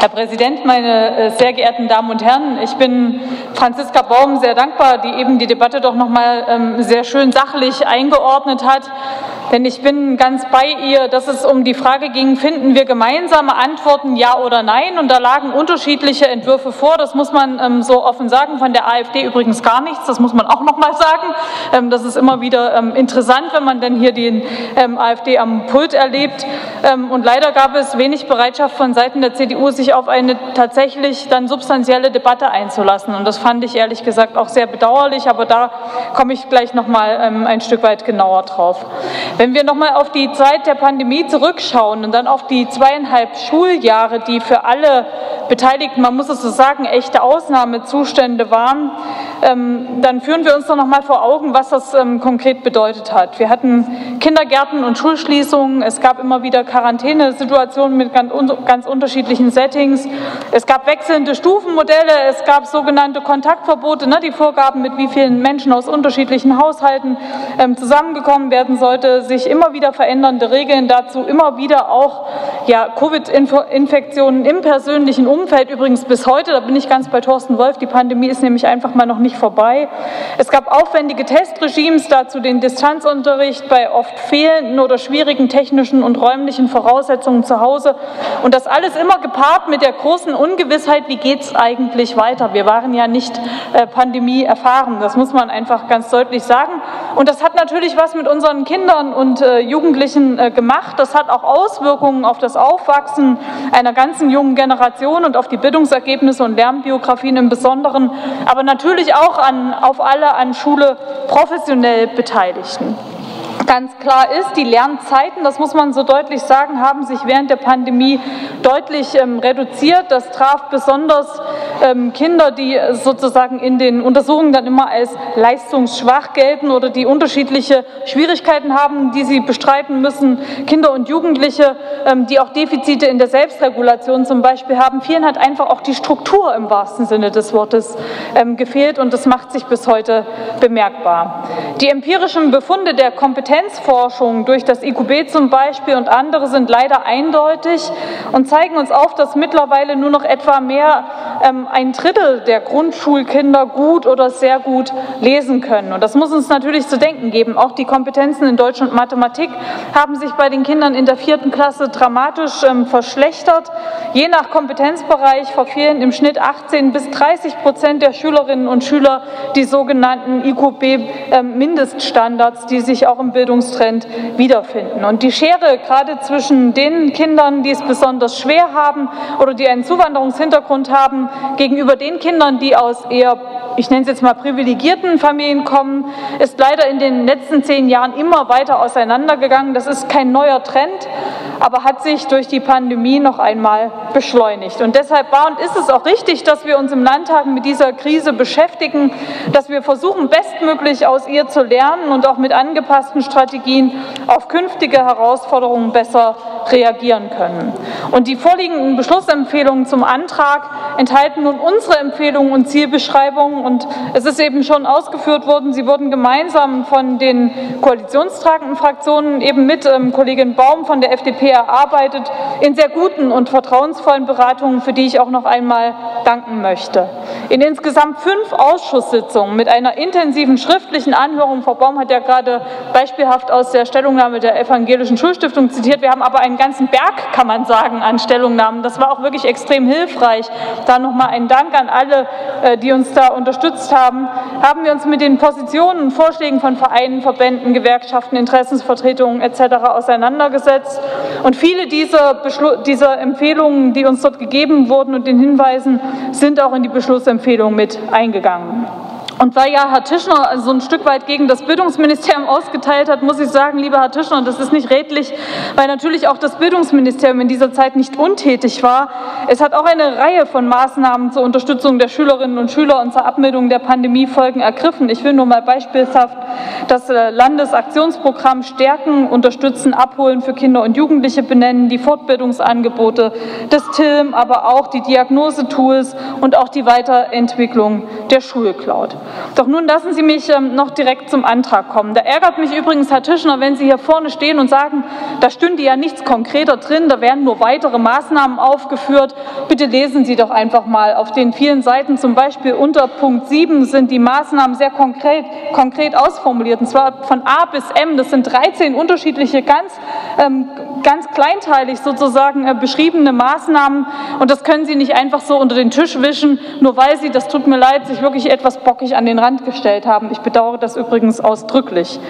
Herr Präsident, meine äh, sehr geehrten Damen und Herren! Ich bin Franziska Baum sehr dankbar, die eben die Debatte doch noch mal ähm, sehr schön sachlich eingeordnet hat. Denn ich bin ganz bei ihr, dass es um die Frage ging, finden wir gemeinsame Antworten, ja oder nein? Und da lagen unterschiedliche Entwürfe vor. Das muss man ähm, so offen sagen. Von der AfD übrigens gar nichts. Das muss man auch noch mal sagen. Ähm, das ist immer wieder ähm, interessant, wenn man denn hier den ähm, AfD am Pult erlebt. Ähm, und leider gab es wenig Bereitschaft von Seiten der CDU, sich auf eine tatsächlich dann substanzielle Debatte einzulassen. Und das fand ich ehrlich gesagt auch sehr bedauerlich. Aber da komme ich gleich noch mal ähm, ein Stück weit genauer drauf. Wenn wir noch mal auf die Zeit der Pandemie zurückschauen und dann auf die zweieinhalb Schuljahre, die für alle Beteiligten, man muss es so sagen, echte Ausnahmezustände waren, dann führen wir uns doch noch mal vor Augen, was das ähm, konkret bedeutet hat. Wir hatten Kindergärten und Schulschließungen, es gab immer wieder Quarantänesituationen mit ganz, ganz unterschiedlichen Settings, es gab wechselnde Stufenmodelle, es gab sogenannte Kontaktverbote, ne, die Vorgaben, mit wie vielen Menschen aus unterschiedlichen Haushalten ähm, zusammengekommen werden sollte, sich immer wieder verändernde Regeln dazu, immer wieder auch ja, Covid-Infektionen im persönlichen Umfeld, übrigens bis heute, da bin ich ganz bei Thorsten Wolf, die Pandemie ist nämlich einfach mal noch nicht vorbei. Es gab aufwendige Testregimes, dazu den Distanzunterricht bei oft fehlenden oder schwierigen technischen und räumlichen Voraussetzungen zu Hause und das alles immer gepaart mit der großen Ungewissheit, wie geht es eigentlich weiter. Wir waren ja nicht äh, Pandemie erfahren, das muss man einfach ganz deutlich sagen. Und das hat natürlich was mit unseren Kindern und äh, Jugendlichen äh, gemacht. Das hat auch Auswirkungen auf das Aufwachsen einer ganzen jungen Generation und auf die Bildungsergebnisse und Lernbiografien im Besonderen, aber natürlich auch an, auf alle an Schule professionell Beteiligten. Ganz klar ist, die Lernzeiten, das muss man so deutlich sagen, haben sich während der Pandemie deutlich ähm, reduziert. Das traf besonders ähm, Kinder, die sozusagen in den Untersuchungen dann immer als leistungsschwach gelten oder die unterschiedliche Schwierigkeiten haben, die sie bestreiten müssen. Kinder und Jugendliche, ähm, die auch Defizite in der Selbstregulation zum Beispiel haben. Vielen hat einfach auch die Struktur im wahrsten Sinne des Wortes ähm, gefehlt und das macht sich bis heute bemerkbar. Die empirischen Befunde der Kompetenz Kompetenzforschung durch das IQB zum Beispiel und andere sind leider eindeutig und zeigen uns auf, dass mittlerweile nur noch etwa mehr ähm, ein Drittel der Grundschulkinder gut oder sehr gut lesen können. Und das muss uns natürlich zu denken geben. Auch die Kompetenzen in Deutsch und Mathematik haben sich bei den Kindern in der vierten Klasse dramatisch ähm, verschlechtert. Je nach Kompetenzbereich verfehlen im Schnitt 18 bis 30 Prozent der Schülerinnen und Schüler die sogenannten IQB-Mindeststandards, ähm, die sich auch im Bildungstrend wiederfinden. Und die Schere gerade zwischen den Kindern, die es besonders schwer haben oder die einen Zuwanderungshintergrund haben, gegenüber den Kindern, die aus eher ich nenne es jetzt mal privilegierten Familien kommen, ist leider in den letzten zehn Jahren immer weiter auseinandergegangen. Das ist kein neuer Trend, aber hat sich durch die Pandemie noch einmal beschleunigt. Und deshalb war und ist es auch richtig, dass wir uns im Landtag mit dieser Krise beschäftigen, dass wir versuchen, bestmöglich aus ihr zu lernen und auch mit angepassten Strategien auf künftige Herausforderungen besser reagieren können. Und die vorliegenden Beschlussempfehlungen zum Antrag enthalten nun unsere Empfehlungen und Zielbeschreibungen und es ist eben schon ausgeführt worden, sie wurden gemeinsam von den koalitionstragenden Fraktionen eben mit ähm, Kollegin Baum von der FDP erarbeitet, in sehr guten und vertrauensvollen Beratungen, für die ich auch noch einmal danken möchte. In insgesamt fünf Ausschusssitzungen mit einer intensiven schriftlichen Anhörung, Frau Baum hat ja gerade beispielhaft aus der Stellungnahme der Evangelischen Schulstiftung zitiert, wir haben aber einen ganzen Berg, kann man sagen, an Stellungnahmen. Das war auch wirklich extrem hilfreich. Da nochmal ein Dank an alle, äh, die uns da unterstützt haben, haben wir uns mit den Positionen und Vorschlägen von Vereinen, Verbänden, Gewerkschaften, Interessensvertretungen etc. auseinandergesetzt. Und viele dieser, dieser Empfehlungen, die uns dort gegeben wurden und den Hinweisen, sind auch in die Beschlussempfehlung mit eingegangen. Und weil ja Herr Tischner so ein Stück weit gegen das Bildungsministerium ausgeteilt hat, muss ich sagen, lieber Herr Tischner, das ist nicht redlich, weil natürlich auch das Bildungsministerium in dieser Zeit nicht untätig war. Es hat auch eine Reihe von Maßnahmen zur Unterstützung der Schülerinnen und Schüler und zur Abmildung der Pandemiefolgen ergriffen. Ich will nur mal beispielhaft das äh, Landesaktionsprogramm Stärken, Unterstützen, Abholen für Kinder und Jugendliche benennen, die Fortbildungsangebote des TILM, aber auch die Diagnosetools und auch die Weiterentwicklung der Schulcloud. Doch nun lassen Sie mich ähm, noch direkt zum Antrag kommen. Da ärgert mich übrigens, Herr Tischner, wenn Sie hier vorne stehen und sagen, da stünde ja nichts konkreter drin, da werden nur weitere Maßnahmen aufgeführt. Bitte lesen Sie doch einfach mal. Auf den vielen Seiten, zum Beispiel unter Punkt 7, sind die Maßnahmen sehr konkret, konkret ausformuliert, und zwar von A bis M. Das sind 13 unterschiedliche, ganz, ähm, ganz kleinteilig sozusagen äh, beschriebene Maßnahmen. Und das können Sie nicht einfach so unter den Tisch wischen, nur weil Sie, das tut mir leid, sich wirklich etwas bockig an den Rand gestellt haben. Ich bedauere das übrigens ausdrücklich.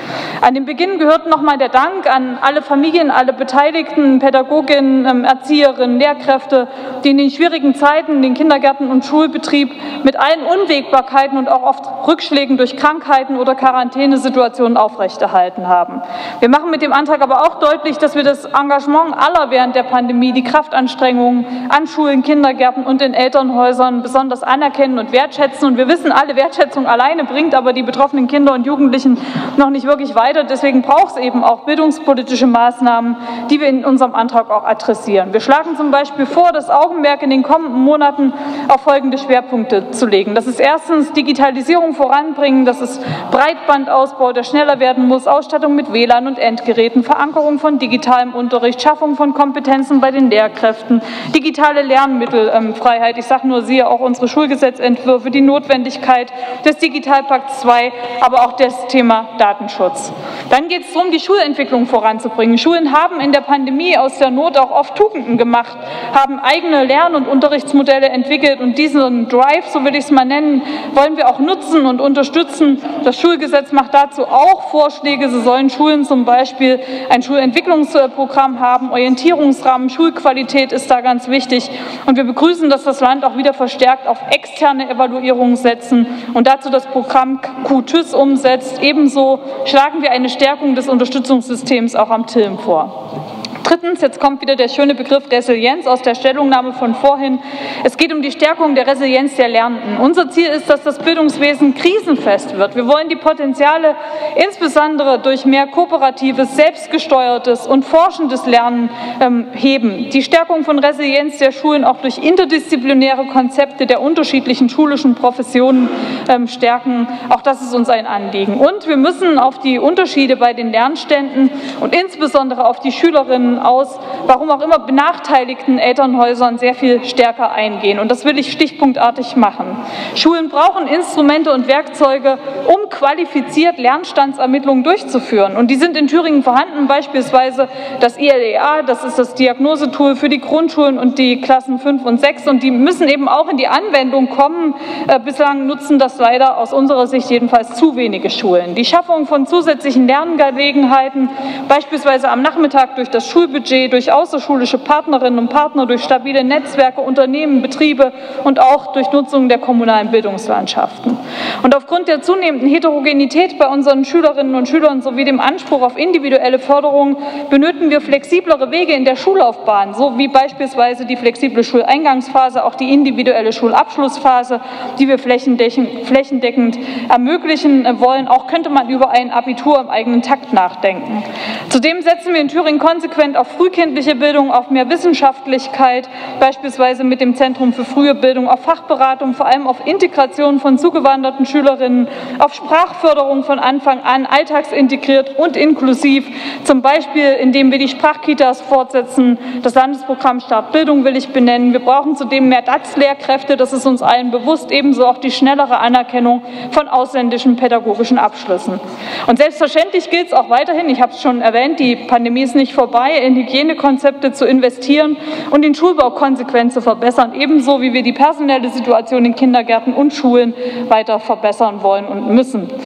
An den Beginn gehört nochmal der Dank an alle Familien, alle Beteiligten, Pädagoginnen, ähm, Erzieherinnen, Lehrkräfte, die in den schwierigen Zeiten den Kindergärten und Schulbetrieb mit allen Unwägbarkeiten und auch oft Rückschlägen durch Krankheiten oder Quarantänesituationen aufrechterhalten haben. Wir machen mit dem Antrag aber auch deutlich, dass wir das Engagement aller während der Pandemie, die Kraftanstrengungen an Schulen, Kindergärten und in Elternhäusern besonders anerkennen und wertschätzen. Und wir wissen alle, Wertschätzung alleine bringt aber die betroffenen Kinder und Jugendlichen noch nicht wirklich weiter. Deswegen braucht es eben auch bildungspolitische Maßnahmen, die wir in unserem Antrag auch adressieren. Wir schlagen zum Beispiel vor, das Augenmerk in den kommenden Monaten auf folgende Schwerpunkte zu legen. Das ist erstens Digitalisierung voranbringen, das ist Breitbandausbau, der schneller werden muss, Ausstattung mit WLAN und Endgeräten, Verankerung von digitalem Unterricht, Schaffung von Kompetenzen bei den Lehrkräften, digitale Lernmittelfreiheit. Ich sage nur, siehe auch unsere Schulgesetzentwürfe, die Notwendigkeit des Digitalpakts 2, aber auch das Thema Datenschutz. Dann geht es darum, die Schulentwicklung voranzubringen. Schulen haben in der Pandemie aus der Not auch oft Tugenden gemacht, haben eigene Lern- und Unterrichtsmodelle entwickelt und diesen Drive, so will ich es mal nennen, wollen wir auch nutzen und unterstützen. Das Schulgesetz macht dazu auch Vorschläge. So sollen Schulen zum Beispiel ein Schulentwicklungsprogramm haben, Orientierungsrahmen, Schulqualität ist da ganz wichtig. Und wir begrüßen, dass das Land auch wieder verstärkt auf externe Evaluierungen setzen und dazu das Programm QTÜS umsetzt. Ebenso schlagen wir eine Stärkung des Unterstützungssystems auch am TILM vor. Drittens, jetzt kommt wieder der schöne Begriff Resilienz aus der Stellungnahme von vorhin. Es geht um die Stärkung der Resilienz der Lernenden. Unser Ziel ist, dass das Bildungswesen krisenfest wird. Wir wollen die Potenziale insbesondere durch mehr kooperatives, selbstgesteuertes und forschendes Lernen ähm, heben. Die Stärkung von Resilienz der Schulen auch durch interdisziplinäre Konzepte der unterschiedlichen schulischen Professionen ähm, stärken. Auch das ist uns ein Anliegen. Und wir müssen auf die Unterschiede bei den Lernständen und insbesondere auf die Schülerinnen aus, warum auch immer, benachteiligten Elternhäusern sehr viel stärker eingehen. Und das will ich stichpunktartig machen. Schulen brauchen Instrumente und Werkzeuge, um qualifiziert Lernstandsermittlungen durchzuführen. Und die sind in Thüringen vorhanden, beispielsweise das ILEA, das ist das Diagnosetool für die Grundschulen und die Klassen 5 und 6. Und die müssen eben auch in die Anwendung kommen. Äh, bislang nutzen das leider aus unserer Sicht jedenfalls zu wenige Schulen. Die Schaffung von zusätzlichen Lerngelegenheiten, beispielsweise am Nachmittag durch das Schul Schulbudget, durch außerschulische Partnerinnen und Partner, durch stabile Netzwerke, Unternehmen, Betriebe und auch durch Nutzung der kommunalen Bildungslandschaften. Und aufgrund der zunehmenden Heterogenität bei unseren Schülerinnen und Schülern sowie dem Anspruch auf individuelle Förderung benötigen wir flexiblere Wege in der Schullaufbahn, so wie beispielsweise die flexible Schuleingangsphase, auch die individuelle Schulabschlussphase, die wir flächendeckend ermöglichen wollen. Auch könnte man über ein Abitur im eigenen Takt nachdenken. Zudem setzen wir in Thüringen konsequent auf frühkindliche Bildung, auf mehr Wissenschaftlichkeit, beispielsweise mit dem Zentrum für frühe Bildung, auf Fachberatung, vor allem auf Integration von zugewanderten Schülerinnen, auf Sprachförderung von Anfang an, alltagsintegriert und inklusiv, zum Beispiel indem wir die Sprachkitas fortsetzen. Das Landesprogramm Startbildung will ich benennen. Wir brauchen zudem mehr DATS-Lehrkräfte, das ist uns allen bewusst, ebenso auch die schnellere Anerkennung von ausländischen pädagogischen Abschlüssen. Und selbstverständlich gilt es auch weiterhin, ich habe es schon erwähnt, die Pandemie ist nicht vorbei, in Hygienekonzepte zu investieren und den Schulbau konsequent zu verbessern, ebenso wie wir die personelle Situation in Kindergärten und Schulen weiter verbessern wollen und müssen.